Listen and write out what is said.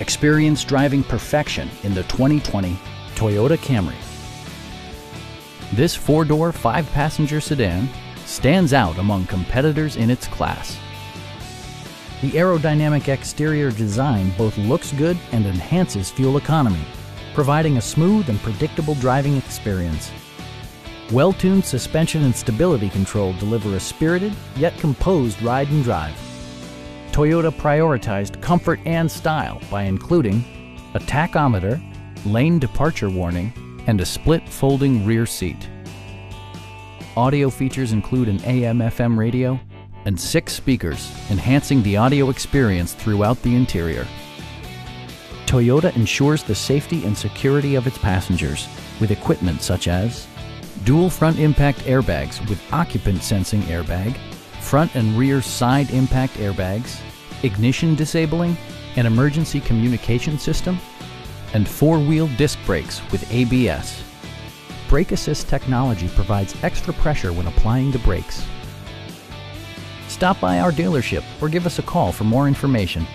Experience driving perfection in the 2020 Toyota Camry. This four-door, five-passenger sedan stands out among competitors in its class. The aerodynamic exterior design both looks good and enhances fuel economy, providing a smooth and predictable driving experience. Well-tuned suspension and stability control deliver a spirited yet composed ride and drive. Toyota prioritized comfort and style by including a tachometer, lane departure warning, and a split folding rear seat. Audio features include an AM-FM radio and six speakers, enhancing the audio experience throughout the interior. Toyota ensures the safety and security of its passengers with equipment such as dual front impact airbags with occupant sensing airbag, front and rear side impact airbags, ignition disabling, an emergency communication system, and four-wheel disc brakes with ABS. Brake Assist technology provides extra pressure when applying the brakes. Stop by our dealership or give us a call for more information.